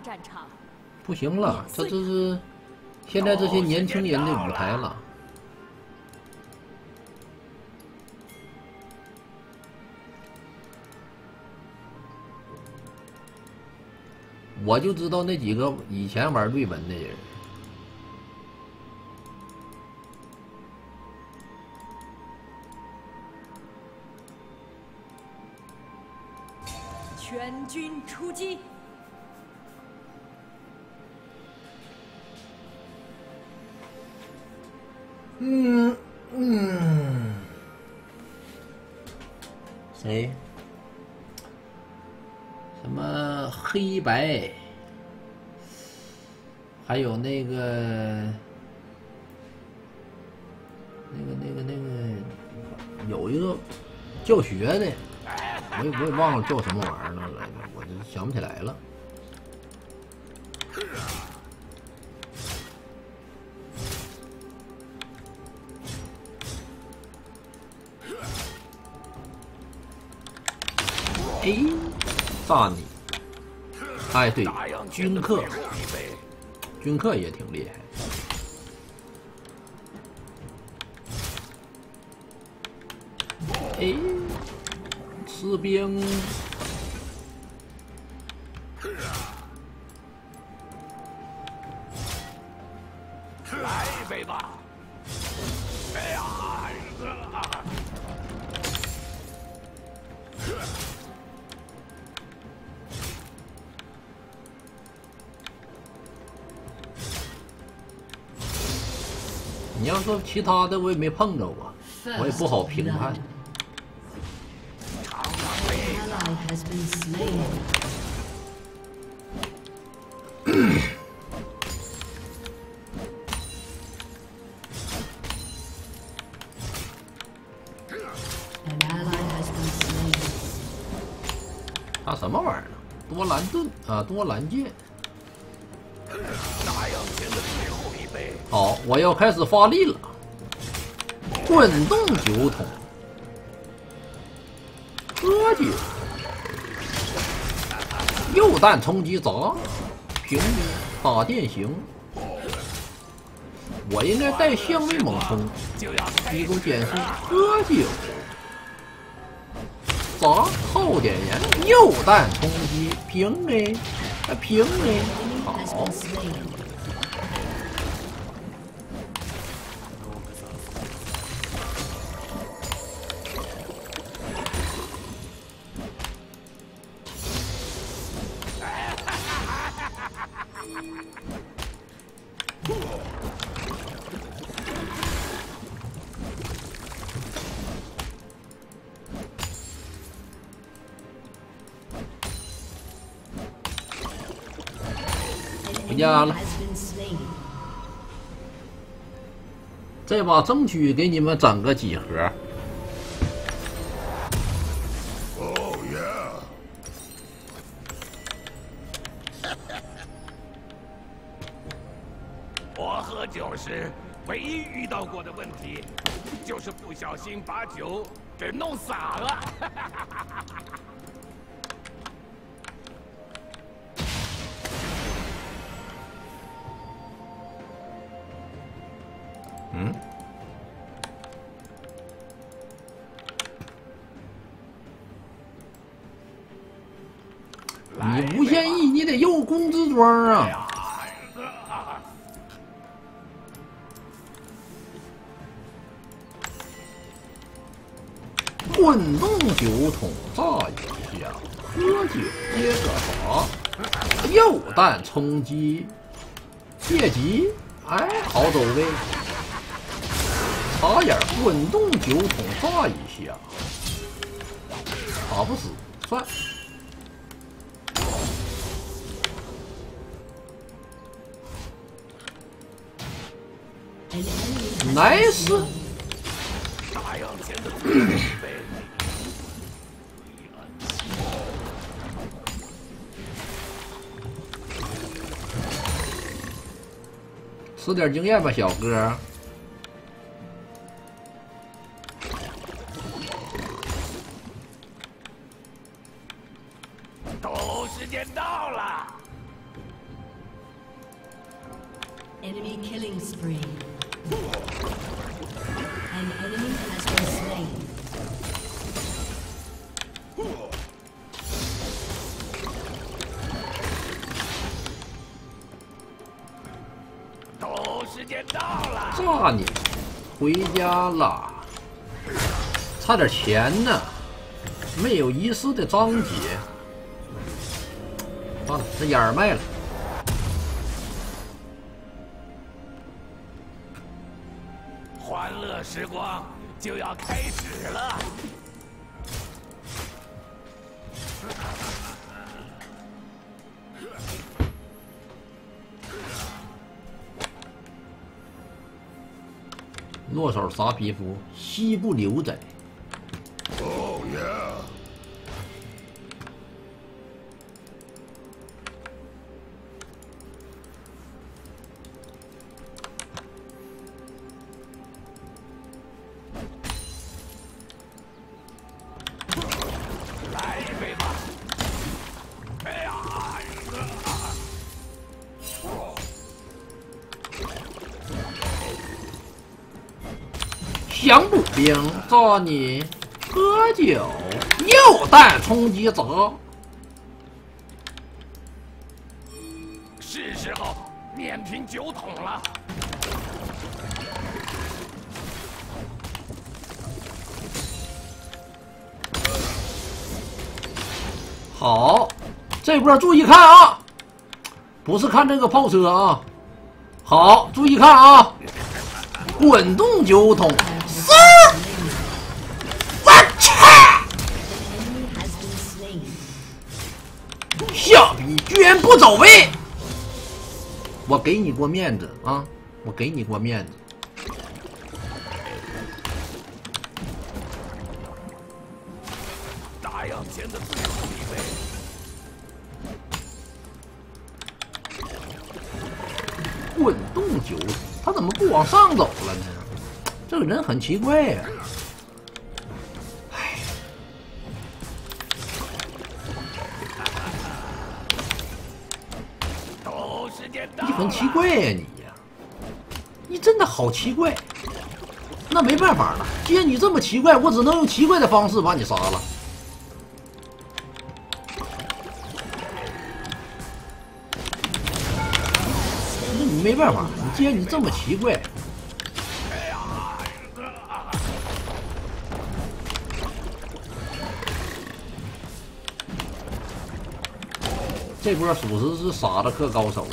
达战场。不行了，这这是现在这些年轻人的舞台了。我就知道那几个以前玩瑞文的人。全军出击！嗯嗯，谁？什么黑白？还有那个那个那个那个，有一个教学的，我也我也忘了叫什么玩意儿了，我就想不起来了。炸你！哎，对，军客，军客也挺厉害。哎，士兵，其他的我也没碰着过我也不好评判 他什么玩意儿呢？多兰盾啊多兰剑大洋的好，我要开始发力了。滚动酒桶，喝酒，右弹冲击砸，平民打电刑。我应该带相位猛冲，就要提供减速，喝酒，砸耗点燃，右弹冲击，平哎，还平，A 好。家了.这把争取给你们整个几何。哦耶！我喝酒时唯一遇到过的问题，就是不小心把酒给弄洒了。用工资装啊！滚动酒桶炸一下，喝酒接着打，右弹冲击，别急，哎，好走位。插眼滚动酒桶炸一下，打不死，算。杯，吃点经验吧，小哥。斗殴时间到了。Enemy killing spree. 都时间到了。炸你回家了。差点钱呢。没有遗失的章节这眼儿卖了。时光就要开始了。诺手啥皮肤？西部牛仔。兵炸你！喝酒，又带冲击砸。是时候碾平酒桶了。好，这波注意看啊，不是看这个炮车啊。好，注意看啊，滚动酒桶，居然不走位，我给你过面子啊，我给你过面子。大洋前的最后一杯。滚动酒桶，他怎么不往上走了呢？这个人很奇怪呀、斗很奇。怪呀、你呀，你真的好奇怪。那没办法了，既然你这么奇怪，我只能用奇怪的方式把你杀了。那你没办法，你既然你这么奇怪，这波属实是傻子克高手。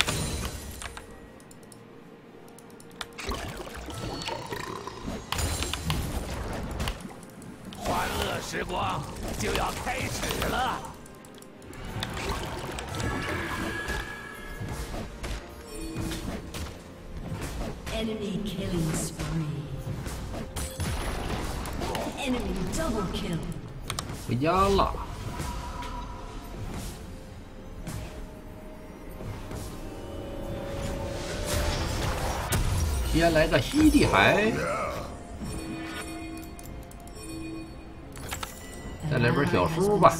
先来个西地海，再来本小书吧。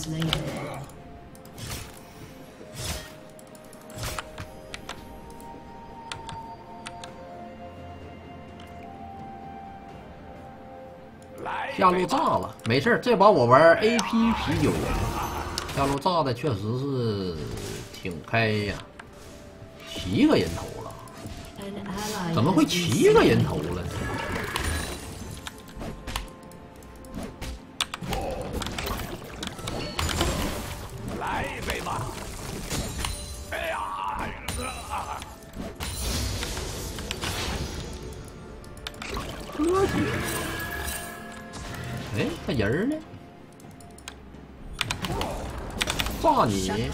下路炸了，没事这把我玩 AP 啤酒。下路炸的确实是挺开呀，七个人头，怎么会七个.人头了呢？来一杯吧。哎呀！啊喝酒。哎，那人儿呢？炸 Shut 你！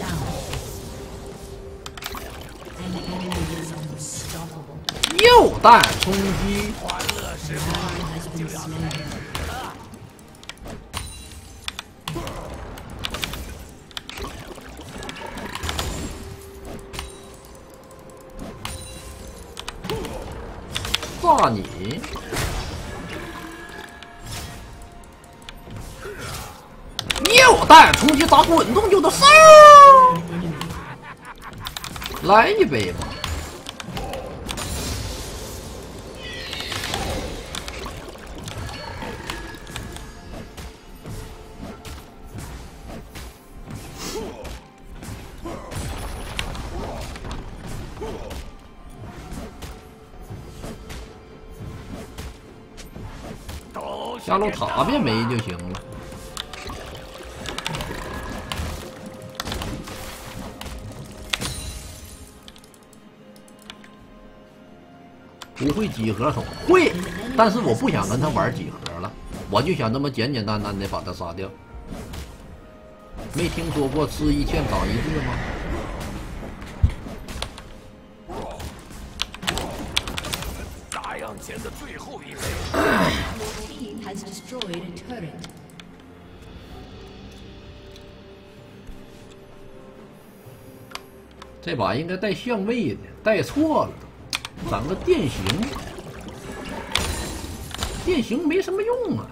又弹冲击，炸你。又弹冲击，砸滚动就能上。来一杯吧。到塔别没就行了。不会几何手，会，但是我不想跟他玩几何了，我就想这么简简单单的把他杀掉。没听说过吃一堑长一智吗？打样前的最后一杯，destroyed a turret. 这把应该带相位的，带错了都，整个电刑，电刑没什么用啊，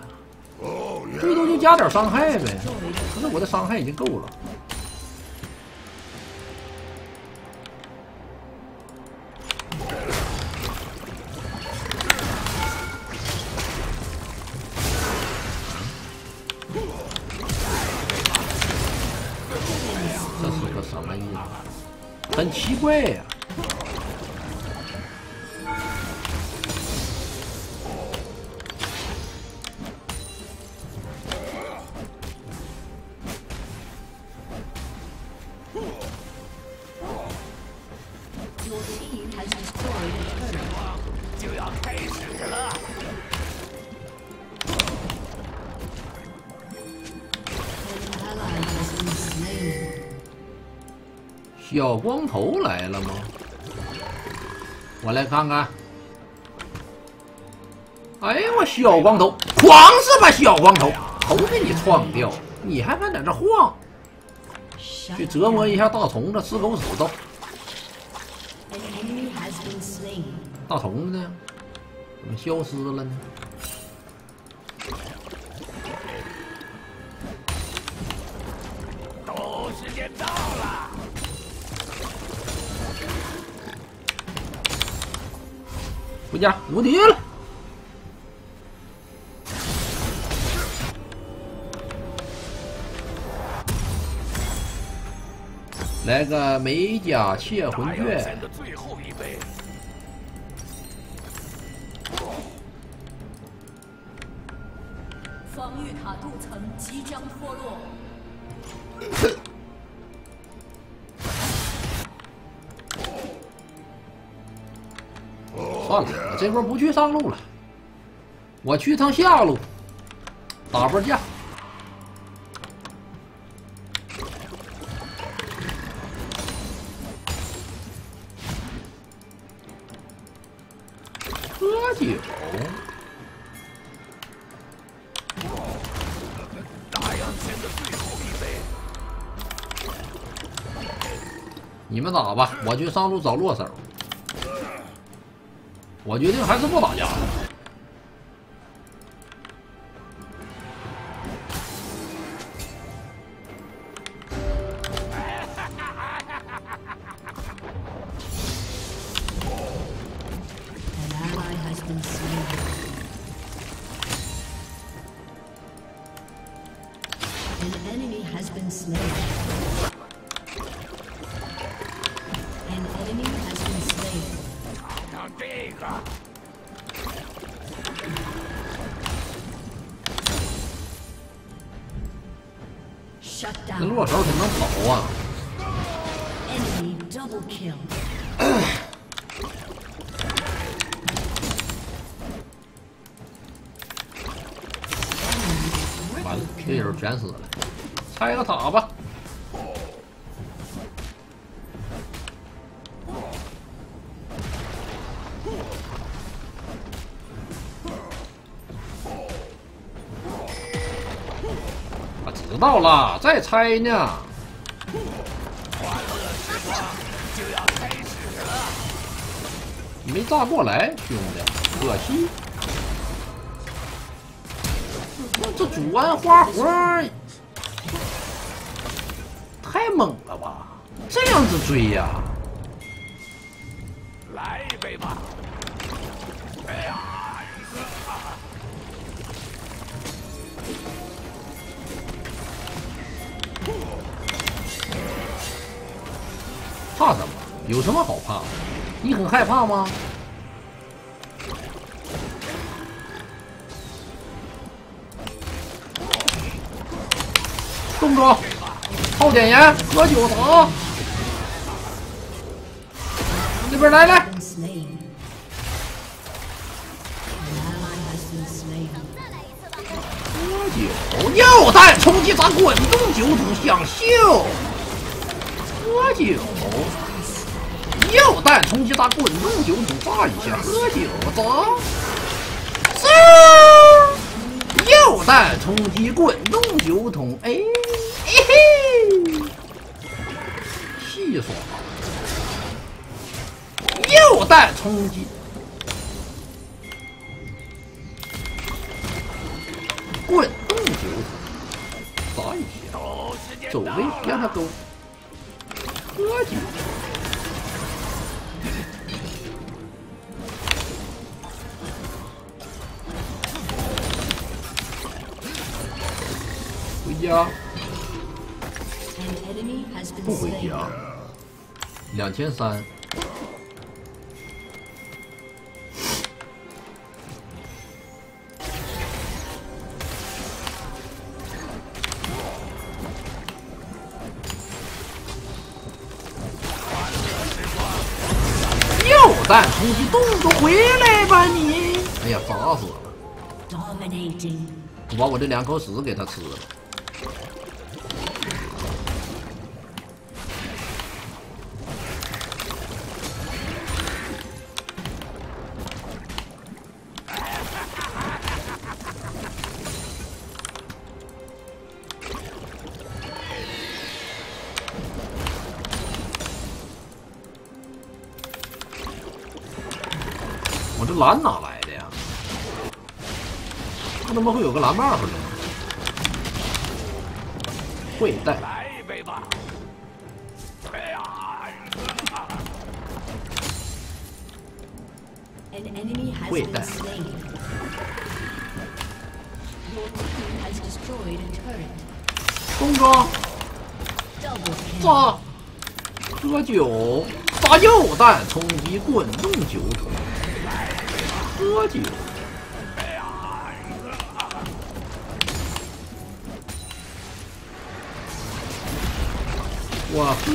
最多就加点伤害呗。可是我的伤害已经够了。什么意思？很奇怪呀、小光头来了吗？我来看看。哎呀，我小光头，狂是吧？小光头，头给你撞掉，你还敢在这晃？去折磨一下大虫子，吃狗屎走。大虫子呢？怎么消失了呢？回家无敌了。来个美甲窃魂卷。前，的最后一杯，防御塔镀层即将脱落，算了，我这波不去上路了，我去趟下路，打波架。喝酒，大洋前的最后一杯，你们打吧，我去上路找落手。我决定还是不打架了。全死了，拆个塔吧。啊知道了，再拆呢。没炸过来，兄弟，可惜。这主安花活儿太猛了吧？这样子追呀、来一杯吧。哎呀，怕什么？有什么好怕的？你很害怕吗？公主，泡点盐，喝酒疼。这边来来。喝酒，尿弹冲击砸滚动酒桶，想秀？喝酒，尿弹冲击砸滚动酒桶，炸一下。喝酒，砸。弹冲击滚动酒桶，哎，嘿嘿，戏耍。右弹冲击，滚动酒桶，砸一下。走位，让他勾。喝酒。回家不回.家，两千三。右弹冲击动作回来吧你！哎呀，砸死了！Dominating. 我把我这两口屎给他吃了。蓝哪来的呀？他怎么会有个蓝 buff 呢？会带。来一杯吧。会带。东哥，走，喝酒，发药弹，冲击滚动酒桶。喝酒。我喝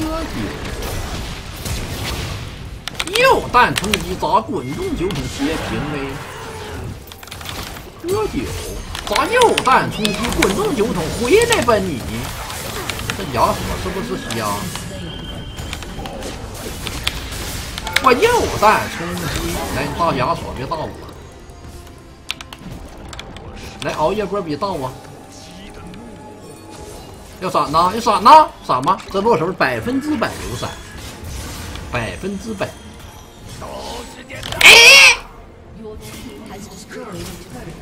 酒，右弹冲击砸滚动酒桶斜平 A，喝酒，砸右弹冲击滚动酒桶回来吧你！这哑锁是不是瞎？我右弹冲击，来你大哑锁别打我，来熬夜波比到我，要闪呐，要闪呐，闪吗？这落手百分之百有闪，百分之百。都时间到。Your team has destroyed a turret.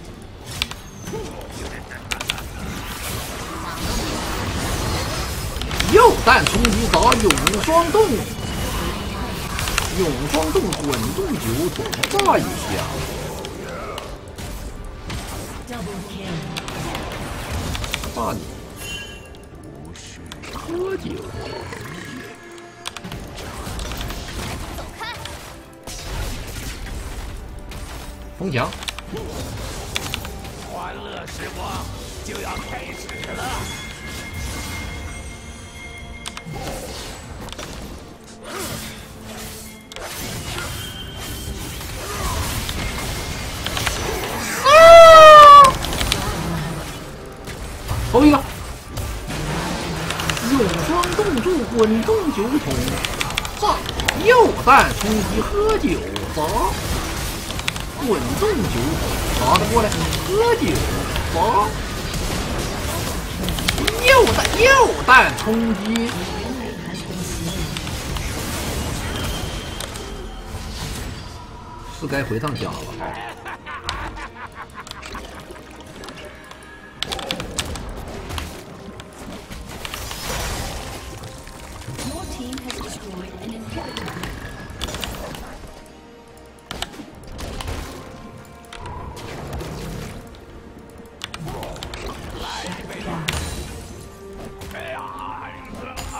右弹冲击砸永霜洞，永霜洞滚动九桶炸一下，怕你？不是喝酒？封翔？欢乐时光就要开始了。头一个，永霜冻住滚动酒桶，炸右弹冲击喝酒砸，滚动酒桶砸的过来，喝酒砸，右弹右弹冲击.是该回趟家了。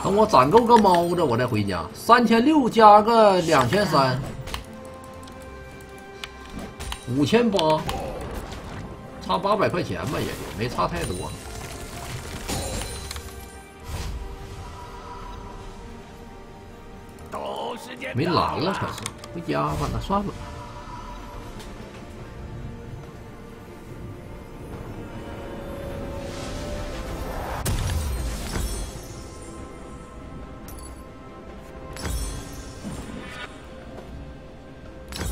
等我攒够个猫子，我再回家。三千六加个两千三，五千八，差八百块钱吧，也就没差太多。没到蓝了，可是回家吧，那算了。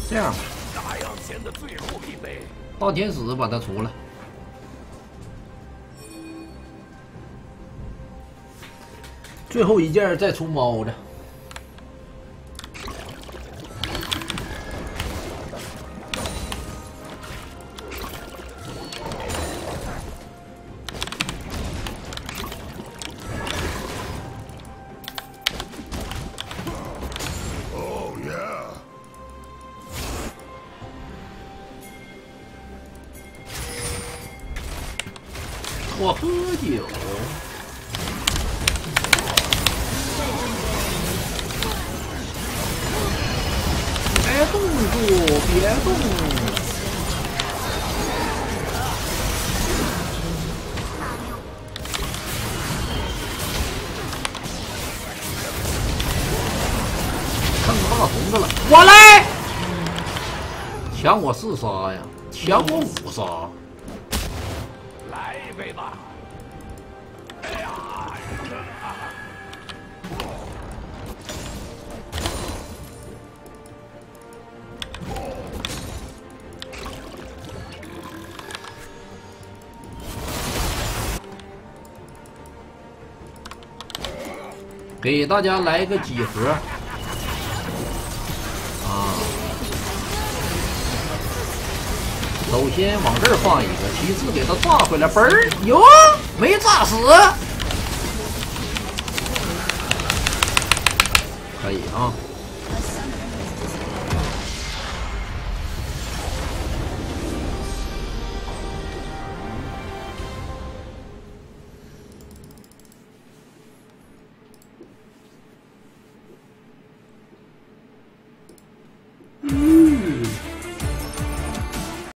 这样吧，大洋前的最后一杯，大天使把它除了。最后一件再出猫的，我喝酒。别动住，别动。看大红的了，我来！抢我四杀呀，抢我五杀。给大家来个几何啊！首先往这儿放一个，其次给它炸回来，嘣儿，哟，没炸死，可以啊。